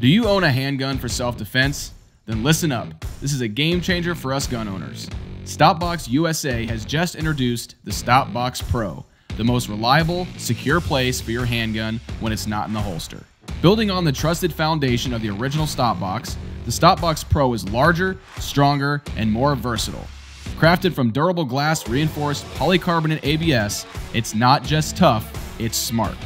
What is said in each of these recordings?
Do you own a handgun for self defense? Then listen up. This is a game changer for us gun owners. Stopbox USA has just introduced the Stopbox Pro, the most reliable, secure place for your handgun when it's not in the holster. Building on the trusted foundation of the original Stopbox, the Stopbox Pro is larger, stronger, and more versatile. Crafted from durable glass reinforced polycarbonate ABS, it's not just tough, it's smart.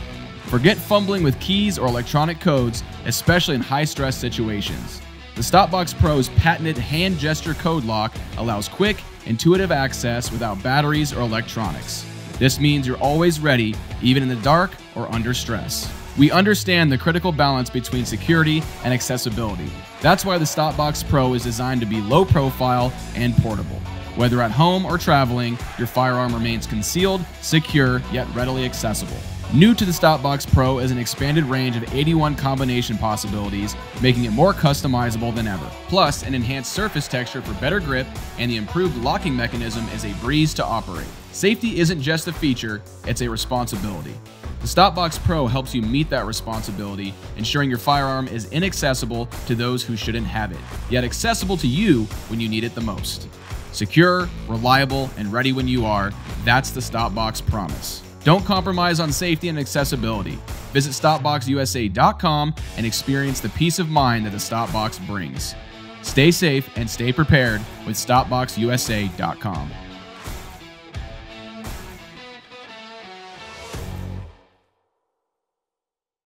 Forget fumbling with keys or electronic codes, especially in high stress situations. The Stopbox Pro's patented hand gesture code lock allows quick, intuitive access without batteries or electronics. This means you're always ready, even in the dark or under stress. We understand the critical balance between security and accessibility. That's why the Stopbox Pro is designed to be low profile and portable. Whether at home or traveling, your firearm remains concealed, secure, yet readily accessible. New to the Stopbox Pro is an expanded range of 81 combination possibilities, making it more customizable than ever. Plus, an enhanced surface texture for better grip, and the improved locking mechanism is a breeze to operate. Safety isn't just a feature, it's a responsibility. The Stopbox Pro helps you meet that responsibility, ensuring your firearm is inaccessible to those who shouldn't have it, yet accessible to you when you need it the most. Secure, reliable, and ready when you are, that's the Stopbox promise. Don't compromise on safety and accessibility. Visit StopboxUSA.com and experience the peace of mind that the Stopbox brings. Stay safe and stay prepared with StopboxUSA.com.